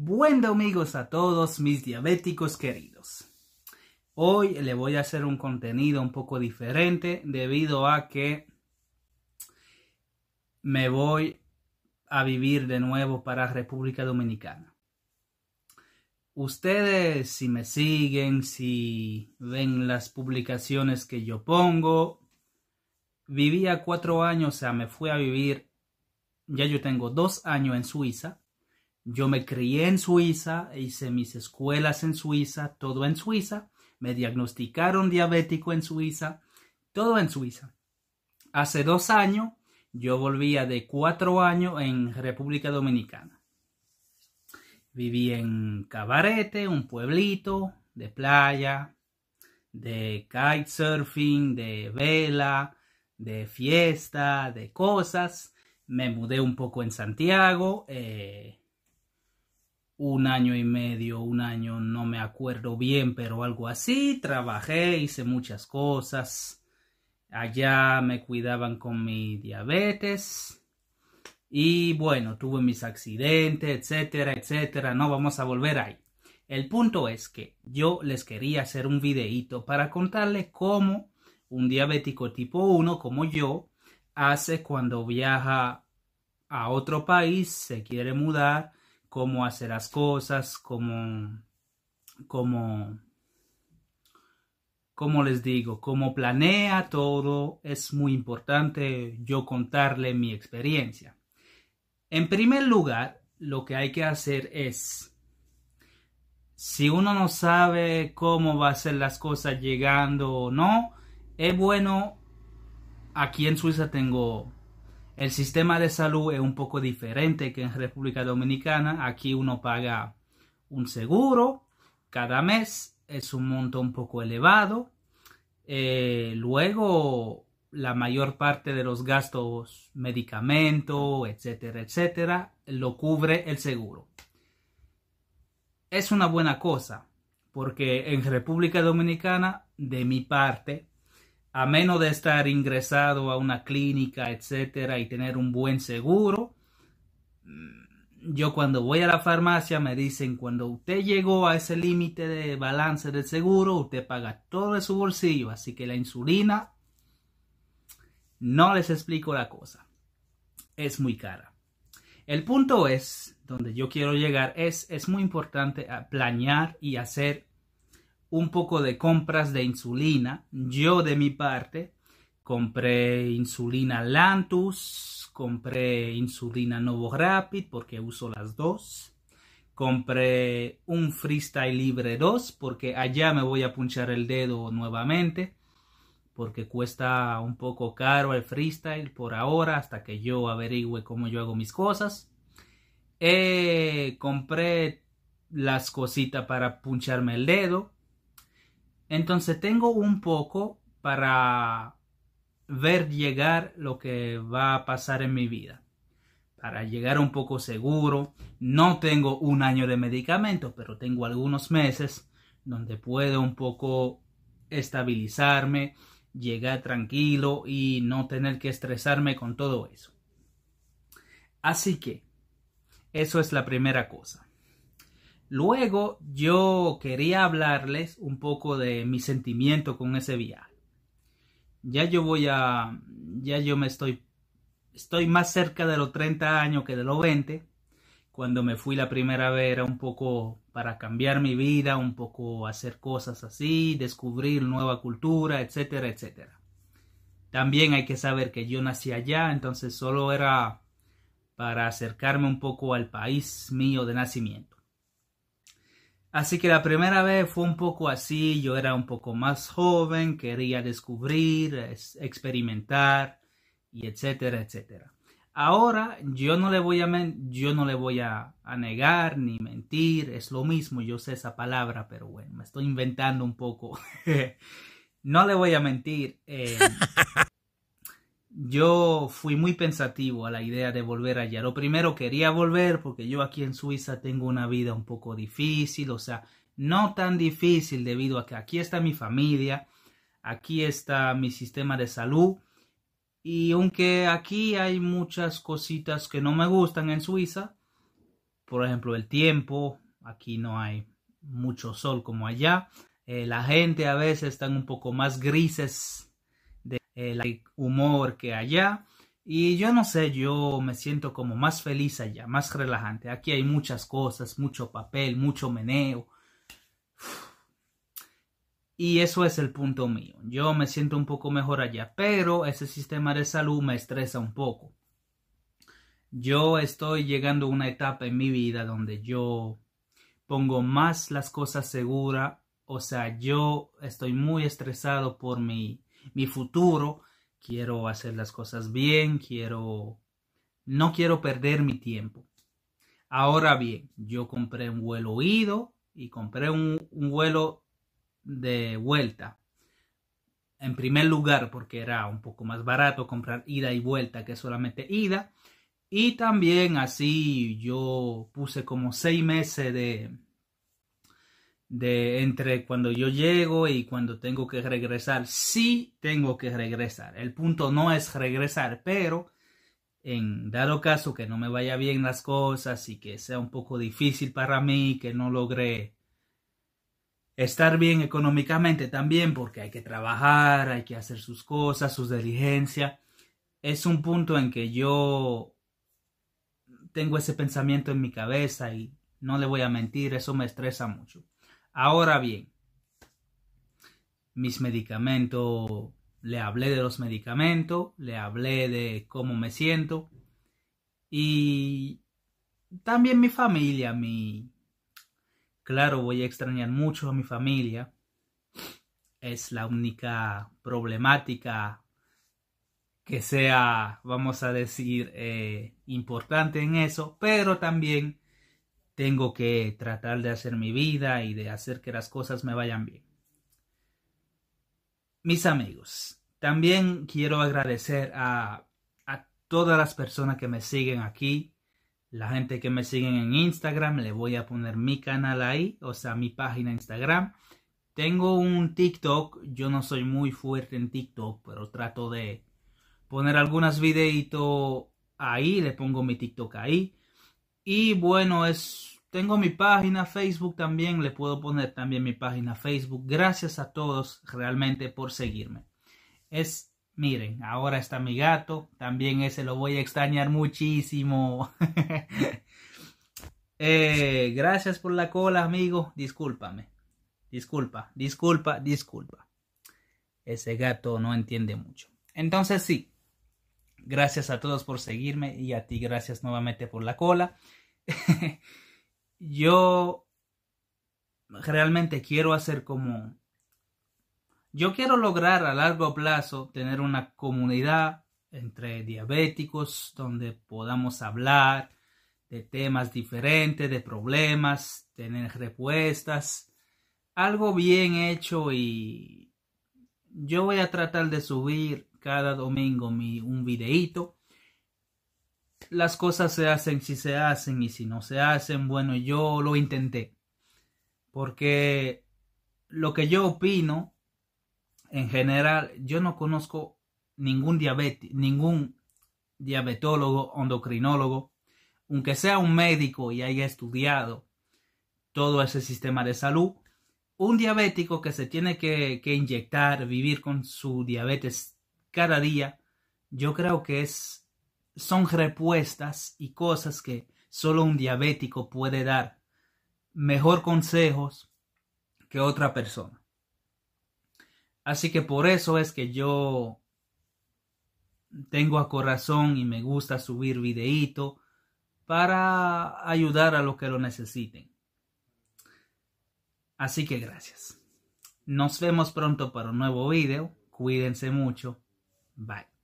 Buen amigos a todos mis diabéticos queridos. Hoy le voy a hacer un contenido un poco diferente debido a que me voy a vivir de nuevo para República Dominicana. Ustedes si me siguen, si ven las publicaciones que yo pongo, vivía cuatro años, o sea, me fui a vivir, ya yo tengo dos años en Suiza. Yo me crié en Suiza, hice mis escuelas en Suiza, todo en Suiza. Me diagnosticaron diabético en Suiza, todo en Suiza. Hace dos años yo volvía de cuatro años en República Dominicana. Viví en Cabarete, un pueblito de playa, de kitesurfing, de vela, de fiesta, de cosas. Me mudé un poco en Santiago. Eh, un año y medio, un año, no me acuerdo bien, pero algo así. Trabajé, hice muchas cosas. Allá me cuidaban con mi diabetes. Y bueno, tuve mis accidentes, etcétera, etcétera. No vamos a volver ahí. El punto es que yo les quería hacer un videíto para contarles cómo un diabético tipo 1 como yo hace cuando viaja a otro país, se quiere mudar, cómo hacer las cosas, cómo, cómo, cómo les digo, cómo planea todo. Es muy importante yo contarle mi experiencia. En primer lugar, lo que hay que hacer es, si uno no sabe cómo va a ser las cosas llegando o no, es bueno, aquí en Suiza tengo el sistema de salud es un poco diferente que en República Dominicana. Aquí uno paga un seguro cada mes, es un monto un poco elevado. Eh, luego, la mayor parte de los gastos, medicamentos, etcétera, etcétera, lo cubre el seguro. Es una buena cosa, porque en República Dominicana, de mi parte, a menos de estar ingresado a una clínica, etcétera, y tener un buen seguro. Mm, yo cuando voy a la farmacia me dicen cuando usted llegó a ese límite de balance del seguro, usted paga todo de su bolsillo, así que la insulina no les explico la cosa. Es muy cara. El punto es, donde yo quiero llegar, es, es muy importante planear y hacer un poco de compras de insulina. Yo de mi parte compré insulina Lantus, compré insulina Novo Rapid porque uso las dos. Compré un Freestyle Libre 2 porque allá me voy a punchar el dedo nuevamente porque cuesta un poco caro el freestyle por ahora hasta que yo averigüe cómo yo hago mis cosas. Eh, compré las cositas para puncharme el dedo entonces tengo un poco para ver llegar lo que va a pasar en mi vida. Para llegar un poco seguro. No tengo un año de medicamento, pero tengo algunos meses donde puedo un poco estabilizarme, llegar tranquilo y no tener que estresarme con todo eso. Así que, eso es la primera cosa. Luego yo quería hablarles un poco de mi sentimiento con ese viaje. Ya yo voy a, ya yo me estoy, estoy más cerca de los 30 años que de los 20. Cuando me fui la primera vez era un poco para cambiar mi vida, un poco hacer cosas así, descubrir nueva cultura, etcétera, etcétera. También hay que saber que yo nací allá, entonces solo era para acercarme un poco al país mío de nacimiento. Así que la primera vez fue un poco así, yo era un poco más joven, quería descubrir, experimentar y etcétera, etcétera. Ahora yo no le voy a yo no le voy a, negar ni mentir, es lo mismo, yo sé esa palabra, pero bueno, me estoy inventando un poco. no le voy a mentir. Eh, yo fui muy pensativo a la idea de volver allá. Lo primero quería volver porque yo aquí en Suiza tengo una vida un poco difícil, o sea, no tan difícil debido a que aquí está mi familia, aquí está mi sistema de salud y aunque aquí hay muchas cositas que no me gustan en Suiza, por ejemplo, el tiempo. Aquí no hay mucho sol como allá. Eh, la gente a veces están un poco más grises de eh, humor que allá. Y yo no sé, yo me siento como más feliz allá, más relajante. Aquí hay muchas cosas, mucho papel, mucho meneo. Y eso es el punto mío. Yo me siento un poco mejor allá, pero ese sistema de salud me estresa un poco. Yo estoy llegando a una etapa en mi vida donde yo pongo más las cosas seguras. O sea, yo estoy muy estresado por mi, mi futuro quiero hacer las cosas bien, quiero, no quiero perder mi tiempo. Ahora bien, yo compré un vuelo ido y compré un, vuelo de vuelta. En primer lugar, porque era un poco más barato comprar ida y vuelta que solamente ida. Y también así yo puse como seis meses de, de entre cuando yo llego y cuando tengo que regresar. Sí tengo que regresar. El punto no es regresar, pero en dado caso que no me vaya bien las cosas y que sea un poco difícil para mí, que no logre estar bien económicamente también, porque hay que trabajar, hay que hacer sus cosas, sus diligencias. Es un punto en que yo tengo ese pensamiento en mi cabeza y no le voy a mentir, eso me estresa mucho. Ahora bien, mis medicamentos, le hablé de los medicamentos, le hablé de cómo me siento y también mi familia, mi... Claro, voy a extrañar mucho a mi familia. Es la única problemática que sea, vamos a decir, eh, importante en eso, pero también tengo que tratar de hacer mi vida y de hacer que las cosas me vayan bien. Mis amigos, también quiero agradecer a, todas las personas que me siguen aquí, la gente que me siguen en Instagram, le voy a poner mi canal ahí, o sea, mi página Instagram. Tengo un TikTok, yo no soy muy fuerte en TikTok, pero trato de poner algunos videitos ahí, le pongo mi TikTok ahí. Y bueno, es tengo mi página Facebook también, le puedo poner también mi página Facebook. Gracias a todos realmente por seguirme. Es, miren, ahora está mi gato, también ese lo voy a extrañar muchísimo. Eh, gracias por la cola, amigo. Discúlpame. Disculpa, disculpa, disculpa. Ese gato no entiende mucho. Entonces sí, gracias a todos por seguirme y a ti gracias nuevamente por la cola. yo realmente quiero hacer como... Yo quiero lograr a largo plazo tener una comunidad entre diabéticos donde podamos hablar de temas diferentes, de problemas, tener respuestas, algo bien hecho y yo voy a tratar de subir cada domingo mi, un videíto las cosas se hacen si se hacen y si no se hacen, bueno, yo lo intenté. Porque lo que yo opino, en general, yo no conozco ningún diabetes, ningún diabetólogo, endocrinólogo, aunque sea un médico y haya estudiado todo ese sistema de salud, un diabético que se tiene que, que inyectar, vivir con su diabetes cada día, yo creo que es son respuestas y cosas que solo un diabético puede dar mejor consejos que otra persona. Así que por eso es que yo tengo a corazón y me gusta subir videíto para ayudar a los que lo necesiten. Así que gracias. Nos vemos pronto para un nuevo video. Cuídense mucho. Bye.